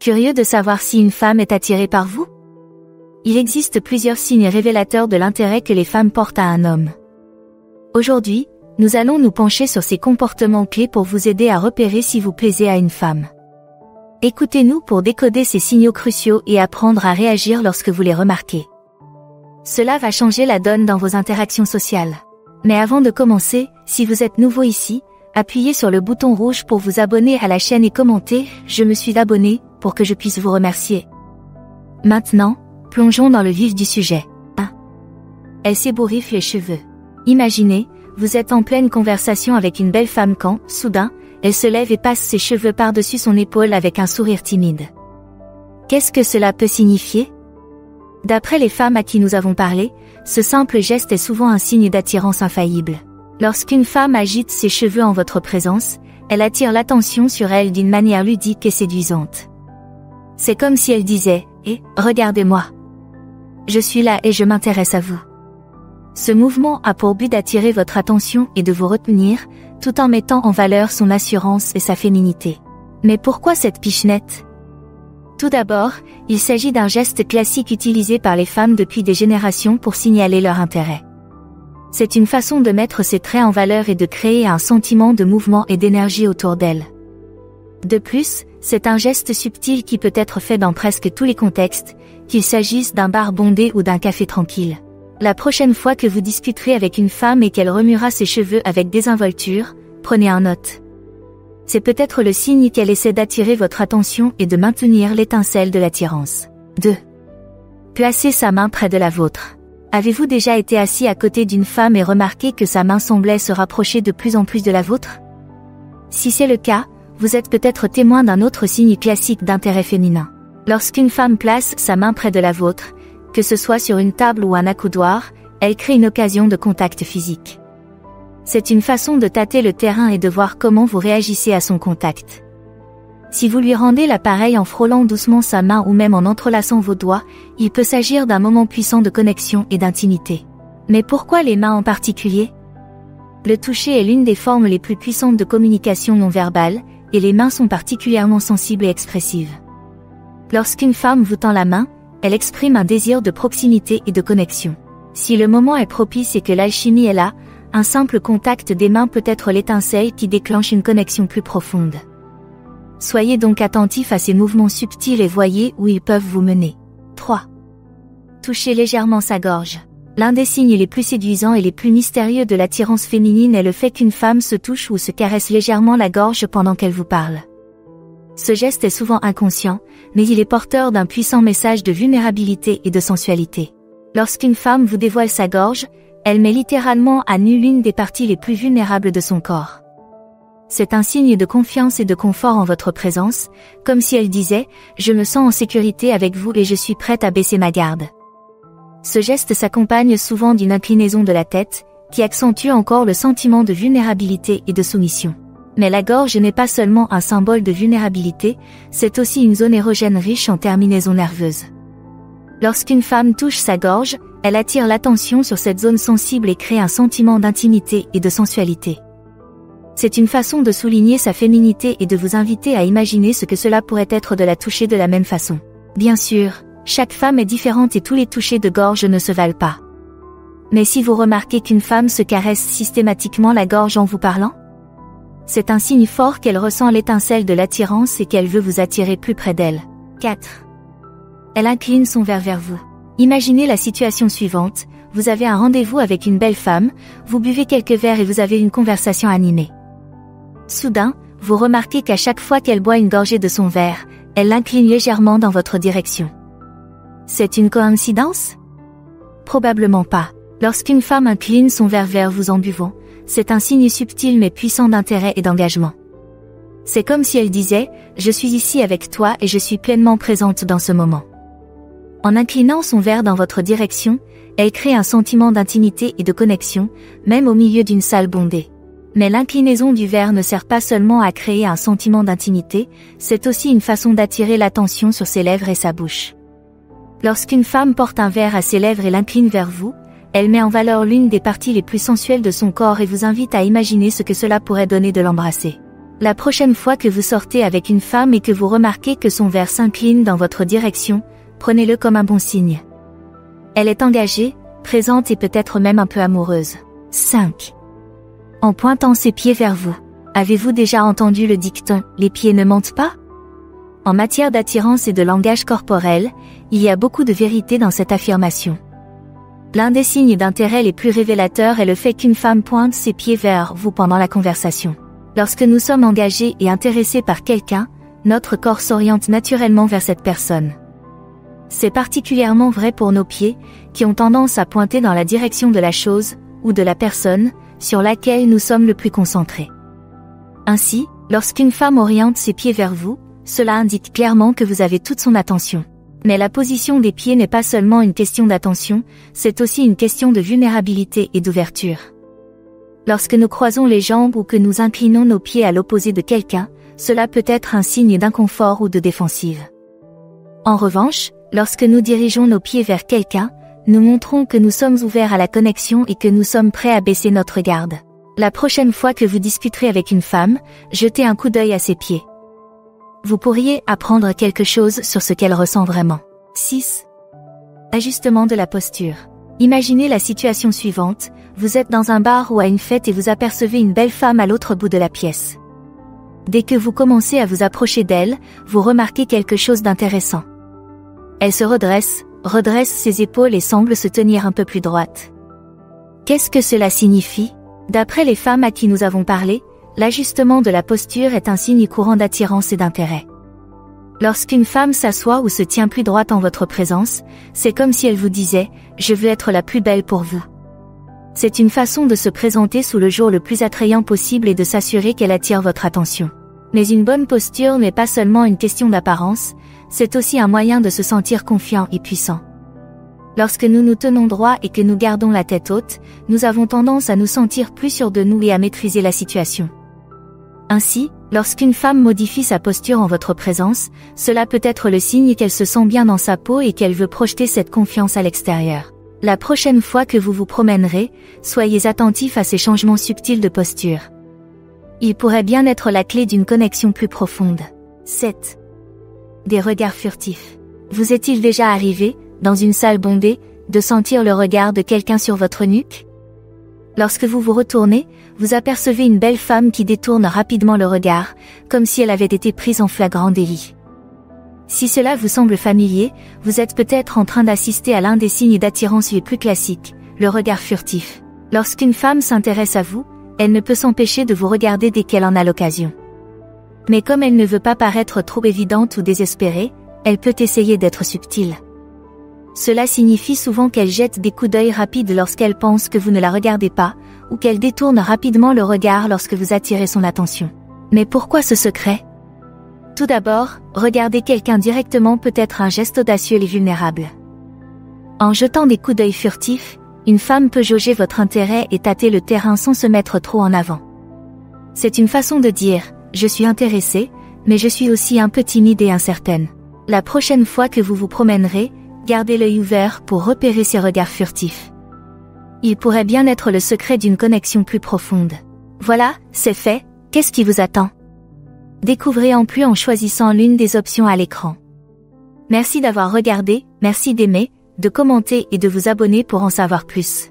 Curieux de savoir si une femme est attirée par vous? Il existe plusieurs signes révélateurs de l'intérêt que les femmes portent à un homme. Aujourd'hui, nous allons nous pencher sur ces comportements clés pour vous aider à repérer si vous plaisez à une femme. Écoutez-nous pour décoder ces signaux cruciaux et apprendre à réagir lorsque vous les remarquez. Cela va changer la donne dans vos interactions sociales. Mais avant de commencer, si vous êtes nouveau ici, appuyez sur le bouton rouge pour vous abonner à la chaîne et commenter « Je me suis abonné » que je puisse vous remercier. Maintenant, plongeons dans le vif du sujet. 1. Elle s'ébouriffe les cheveux. Imaginez, vous êtes en pleine conversation avec une belle femme quand, soudain, elle se lève et passe ses cheveux par-dessus son épaule avec un sourire timide. Qu'est-ce que cela peut signifier? D'après les femmes à qui nous avons parlé, ce simple geste est souvent un signe d'attirance infaillible. Lorsqu'une femme agite ses cheveux en votre présence, elle attire l'attention sur elle d'une manière ludique et séduisante. C'est comme si elle disait, Eh, regardez-moi. Je suis là et je m'intéresse à vous. Ce mouvement a pour but d'attirer votre attention et de vous retenir, tout en mettant en valeur son assurance et sa féminité. Mais pourquoi cette pichenette? Tout d'abord, il s'agit d'un geste classique utilisé par les femmes depuis des générations pour signaler leur intérêt. C'est une façon de mettre ses traits en valeur et de créer un sentiment de mouvement et d'énergie autour d'elle. De plus, c'est un geste subtil qui peut être fait dans presque tous les contextes, qu'il s'agisse d'un bar bondé ou d'un café tranquille. La prochaine fois que vous discuterez avec une femme et qu'elle remuera ses cheveux avec désinvolture, prenez un note. C'est peut-être le signe qu'elle essaie d'attirer votre attention et de maintenir l'étincelle de l'attirance. 2. Placez sa main près de la vôtre. Avez-vous déjà été assis à côté d'une femme et remarqué que sa main semblait se rapprocher de plus en plus de la vôtre? Si c'est le cas, vous êtes peut-être témoin d'un autre signe classique d'intérêt féminin. Lorsqu'une femme place sa main près de la vôtre, que ce soit sur une table ou un accoudoir, elle crée une occasion de contact physique. C'est une façon de tâter le terrain et de voir comment vous réagissez à son contact. Si vous lui rendez l'appareil en frôlant doucement sa main ou même en entrelaçant vos doigts, il peut s'agir d'un moment puissant de connexion et d'intimité. Mais pourquoi les mains en particulier? Le toucher est l'une des formes les plus puissantes de communication non verbale, et les mains sont particulièrement sensibles et expressives. Lorsqu'une femme vous tend la main, elle exprime un désir de proximité et de connexion. Si le moment est propice et que l'alchimie est là, un simple contact des mains peut être l'étincelle qui déclenche une connexion plus profonde. Soyez donc attentif à ces mouvements subtils et voyez où ils peuvent vous mener. 3. Touchez légèrement sa gorge. L'un des signes les plus séduisants et les plus mystérieux de l'attirance féminine est le fait qu'une femme se touche ou se caresse légèrement la gorge pendant qu'elle vous parle. Ce geste est souvent inconscient, mais il est porteur d'un puissant message de vulnérabilité et de sensualité. Lorsqu'une femme vous dévoile sa gorge, elle met littéralement à nu l'une des parties les plus vulnérables de son corps. C'est un signe de confiance et de confort en votre présence, comme si elle disait ⁇ Je me sens en sécurité avec vous et je suis prête à baisser ma garde ⁇ Ce geste s'accompagne souvent d'une inclinaison de la tête, qui accentue encore le sentiment de vulnérabilité et de soumission. Mais la gorge n'est pas seulement un symbole de vulnérabilité, c'est aussi une zone érogène riche en terminaisons nerveuses. Lorsqu'une femme touche sa gorge, elle attire l'attention sur cette zone sensible et crée un sentiment d'intimité et de sensualité. C'est une façon de souligner sa féminité et de vous inviter à imaginer ce que cela pourrait être de la toucher de la même façon. Bien sûr, chaque femme est différente et tous les touchés de gorge ne se valent pas. Mais si vous remarquez qu'une femme se caresse systématiquement la gorge en vous parlant, c'est un signe fort qu'elle ressent l'étincelle de l'attirance et qu'elle veut vous attirer plus près d'elle. 4. Elle incline son verre vers vous. Imaginez la situation suivante, vous avez un rendez-vous avec une belle femme, vous buvez quelques verres et vous avez une conversation animée. Soudain, vous remarquez qu'à chaque fois qu'elle boit une gorgée de son verre, elle l'incline légèrement dans votre direction. C'est une coïncidence? Probablement pas. Lorsqu'une femme incline son verre vers vous en buvant, c'est un signe subtil mais puissant d'intérêt et d'engagement. C'est comme si elle disait, je suis ici avec toi et je suis pleinement présente dans ce moment. En inclinant son verre dans votre direction, elle crée un sentiment d'intimité et de connexion, même au milieu d'une salle bondée. Mais l'inclinaison du verre ne sert pas seulement à créer un sentiment d'intimité, c'est aussi une façon d'attirer l'attention sur ses lèvres et sa bouche. Lorsqu'une femme porte un verre à ses lèvres et l'incline vers vous, elle met en valeur l'une des parties les plus sensuelles de son corps et vous invite à imaginer ce que cela pourrait donner de l'embrasser. La prochaine fois que vous sortez avec une femme et que vous remarquez que son verre s'incline dans votre direction, prenez-le comme un bon signe. Elle est engagée, présente et peut-être même un peu amoureuse. 5. En pointant ses pieds vers vous. Avez-vous déjà entendu le dicton ⁇ Les pieds ne mentent pas ?⁇ En matière d'attirance et de langage corporel, il y a beaucoup de vérité dans cette affirmation. L'un des signes d'intérêt les plus révélateurs est le fait qu'une femme pointe ses pieds vers vous pendant la conversation. Lorsque nous sommes engagés et intéressés par quelqu'un, notre corps s'oriente naturellement vers cette personne. C'est particulièrement vrai pour nos pieds, qui ont tendance à pointer dans la direction de la chose, ou de la personne, sur laquelle nous sommes le plus concentrés. Ainsi, lorsqu'une femme oriente ses pieds vers vous, cela indique clairement que vous avez toute son attention. Mais la position des pieds n'est pas seulement une question d'attention, c'est aussi une question de vulnérabilité et d'ouverture. Lorsque nous croisons les jambes ou que nous inclinons nos pieds à l'opposé de quelqu'un, cela peut être un signe d'inconfort ou de défensive. En revanche, lorsque nous dirigeons nos pieds vers quelqu'un, nous montrons que nous sommes ouverts à la connexion et que nous sommes prêts à baisser notre garde. La prochaine fois que vous discuterez avec une femme, jetez un coup d'œil à ses pieds. Vous pourriez apprendre quelque chose sur ce qu'elle ressent vraiment. 6. Ajustement de la posture. Imaginez la situation suivante, vous êtes dans un bar ou à une fête et vous apercevez une belle femme à l'autre bout de la pièce. Dès que vous commencez à vous approcher d'elle, vous remarquez quelque chose d'intéressant. Elle se redresse, redresse ses épaules et semble se tenir un peu plus droite. Qu'est-ce que cela signifie? D'après les femmes à qui nous avons parlé, l'ajustement de la posture est un signe courant d'attirance et d'intérêt. Lorsqu'une femme s'assoit ou se tient plus droite en votre présence, c'est comme si elle vous disait ⁇ Je veux être la plus belle pour vous ⁇ C'est une façon de se présenter sous le jour le plus attrayant possible et de s'assurer qu'elle attire votre attention. Mais une bonne posture n'est pas seulement une question d'apparence, c'est aussi un moyen de se sentir confiant et puissant. Lorsque nous nous tenons droit et que nous gardons la tête haute, nous avons tendance à nous sentir plus sûrs de nous et à maîtriser la situation. Ainsi, lorsqu'une femme modifie sa posture en votre présence, cela peut être le signe qu'elle se sent bien dans sa peau et qu'elle veut projeter cette confiance à l'extérieur. La prochaine fois que vous vous promènerez, soyez attentif à ces changements subtils de posture. Il pourrait bien être la clé d'une connexion plus profonde. 7. Des regards furtifs. Vous est-il déjà arrivé, dans une salle bondée, de sentir le regard de quelqu'un sur votre nuque? Lorsque vous vous retournez, vous apercevez une belle femme qui détourne rapidement le regard, comme si elle avait été prise en flagrant délit. Si cela vous semble familier, vous êtes peut-être en train d'assister à l'un des signes d'attirance les plus classiques, le regard furtif. Lorsqu'une femme s'intéresse à vous, elle ne peut s'empêcher de vous regarder dès qu'elle en a l'occasion. Mais comme elle ne veut pas paraître trop évidente ou désespérée, elle peut essayer d'être subtile. Cela signifie souvent qu'elle jette des coups d'œil rapides lorsqu'elle pense que vous ne la regardez pas, ou qu'elle détourne rapidement le regard lorsque vous attirez son attention. Mais pourquoi ce secret? Tout d'abord, regarder quelqu'un directement peut être un geste audacieux et vulnérable. En jetant des coups d'œil furtifs, une femme peut jauger votre intérêt et tâter le terrain sans se mettre trop en avant. C'est une façon de dire, je suis intéressée, mais je suis aussi un peu timide et incertaine. La prochaine fois que vous vous promènerez, Gardez l'œil ouvert pour repérer ces regards furtifs. Il pourrait bien être le secret d'une connexion plus profonde. Voilà, c'est fait, qu'est-ce qui vous attend? Découvrez en plus en choisissant l'une des options à l'écran. Merci d'avoir regardé, merci d'aimer, de commenter et de vous abonner pour en savoir plus.